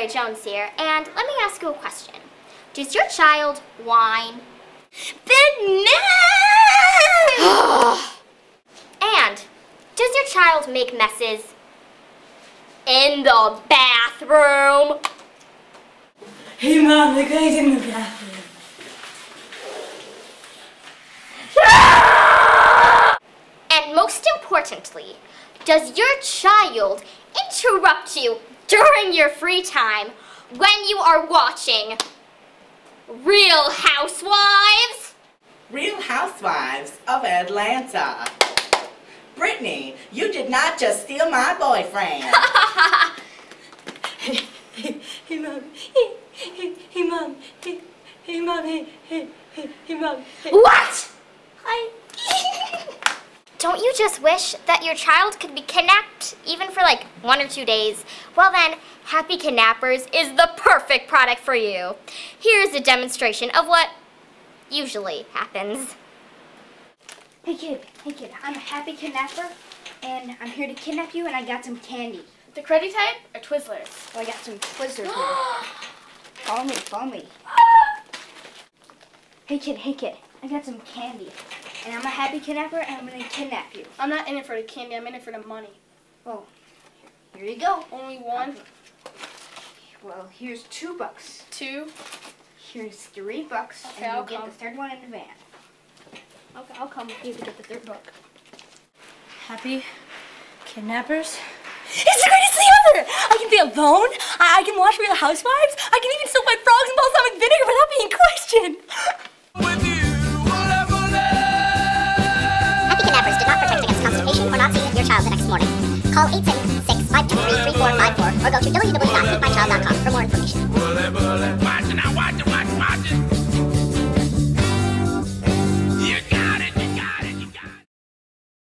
Mary Jones here, and let me ask you a question. Does your child whine? Then no! And does your child make messes in the bathroom? Hey, Mom, the guy's in the bathroom. And most importantly, does your child interrupt you during your free time when you are watching Real Housewives? Real Housewives of Atlanta. Brittany, you did not just steal my boyfriend. Hey, hey, hey, Mom. Hey, hey, hey, Mom. Hey, hey, Mom. Hey, hey, hey, hey, Mom. Hey. What? I. Don't you just wish that your child could be kidnapped even for like one or two days? Well then, Happy Kidnappers is the perfect product for you. Here's a demonstration of what usually happens. Hey kid, hey kid, I'm a happy kidnapper, and I'm here to kidnap you, and I got some candy. The cruddy type or Twizzlers? Oh, I got some Twizzlers here. follow me, follow me. Ah! Hey kid, hey kid, I got some candy, and I'm a happy kidnapper, and I'm gonna kidnap you. I'm not in it for the candy, I'm in it for the money. Oh, here you go. Only one, Well, here's two bucks. two. Here's three bucks, Okay, and I'll get come. the third one in the van. Okay, I'll come with you to get the third book. Happy kidnappers? It's the greatest thing ever! I can be alone, I, I can watch Real Housewives, I can even soak my frogs in balsamic vinegar without being questioned! Child the next morning. Call 876-523-3454 or go to www.keepmychild.com for more information.